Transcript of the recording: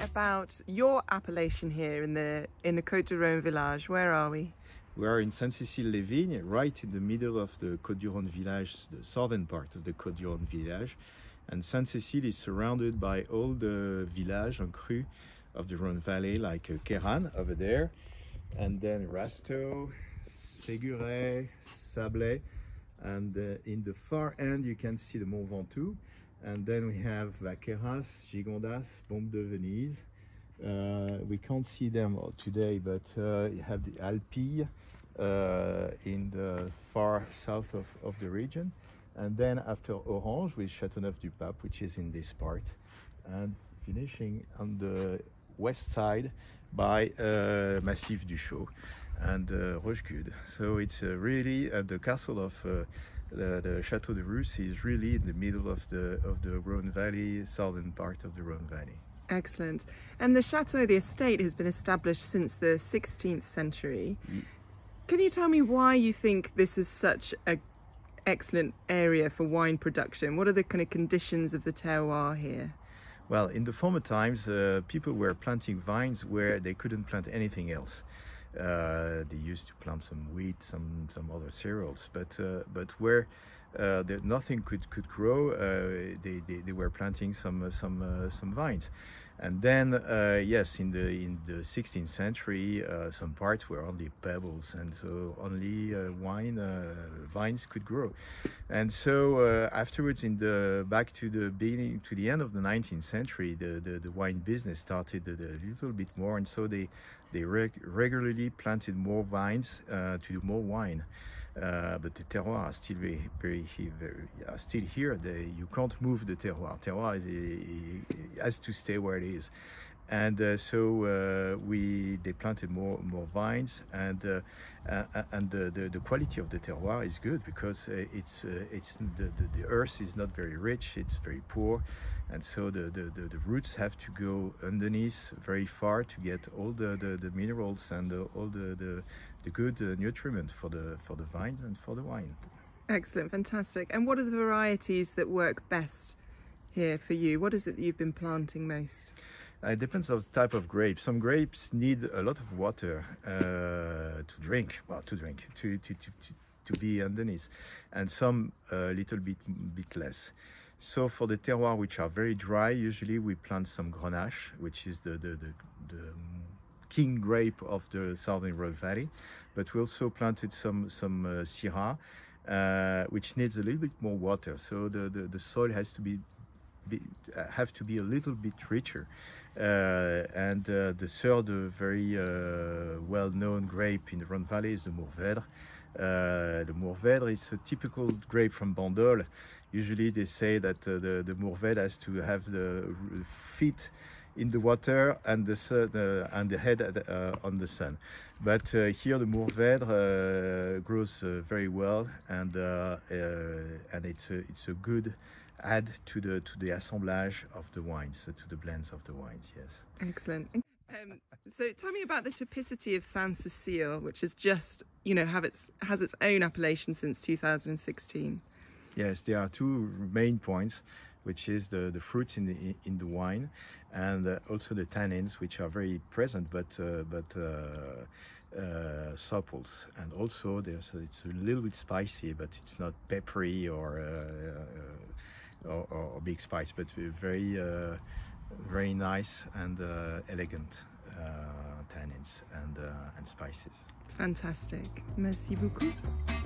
about your appellation here in the in the Côte du Rhône village. Where are we? We are in Saint-Cécile-les-Vignes, right in the middle of the Côte du Rhône village, the southern part of the Côte du Rhône village. And Saint-Cécile is surrounded by all the villages en cru of the Rhône Valley, like uh, Cairanne over there, and then Rasteau, Séguret, Sablet, and uh, in the far end you can see the Mont Ventoux, and then we have Vacqueyras, Gigondas, Beaumes de Venise. Uh, we can't see them today, but uh, you have the Alpilles uh, in the far south of, of the region. And then after Orange with Châteauneuf-du-Pape, which is in this part. And finishing on the west side by uh, Massif d'Uchaux and uh, Rochegude. So it's uh, really uh, the castle of the, the Chateau de Ruth is really in the middle of the of the Rhône Valley, southern part of the Rhône Valley. Excellent. And the chateau, the estate, has been established since the 16th century. Mm. Can you tell me why you think this is such a excellent area for wine production? What are the kind of conditions of the terroir here? Well, in the former times, uh, people were planting vines where they couldn't plant anything else. Uh, they used to plant some wheat, some some other cereals, but uh, but where uh, there, nothing could could grow, uh, they, they, they were planting some uh, some uh, some vines, and then yes, in the in the 16th century, some parts were only pebbles, and so only wine vines could grow, and so afterwards, in the back to the beginning to the end of the 19th century, the the, the wine business started a, little bit more, and so they they reg regularly planted more vines uh, to do more wine. Uh, but the terroir are still very, very, very are still here. They, you can't move the terroir. Terroir is, it has to stay where it is, and uh, so uh, we they planted more more vines, and uh, uh and the, the, the quality of the terroir is good because uh, it's it's the, the, the earth is not very rich. It's very poor, and so the, the, the, the, roots have to go underneath very far to get all the, the, the minerals and the, all the, the, the good uh, nutriment for the, for the vines and for the wine. Excellent, fantastic. And what are the varieties that work best here for you? What is it that you've been planting most? Uh, it depends on the type of grape. Some grapes need a lot of water uh, to drink, well, to drink, to, to, to, to, be underneath, and some a little bit, bit less. So for the terroir which are very dry, usually we plant some Grenache, which is the, the, the, the king grape of the southern Rhone Valley. But we also planted some, some uh, Syrah, uh, which needs a little bit more water. So the, the, the soil has to be, be uh, have to be a little bit richer. Uh, and uh, the third very well-known grape in the Rhone Valley is the Mourvèdre. Uh, the Mourvèdre is a typical grape from Bandol. Usually they say that uh, the, the Mourvèdre has to have the feet in the water and the sun, uh, and the head uh, on the sun. But uh, here the Mourvèdre uh, grows very well and and it's a, it's a good add to the to the assemblage of the wines, to the blends of the wines. Yes. Excellent. Um, so tell me about the typicity of Sainte Cecile, which is just, you know, have its has its own appellation since 2016. Yes, there are two main points, which is the, the fruits in the in the wine, and uh, also the tannins, which are very present, but uh, but uh, uh supple. And also there's it's a little bit spicy, but it's not peppery or uh, uh, or, or, big spice, but very very nice and elegant tannins and and spices. Fantastic. Merci beaucoup.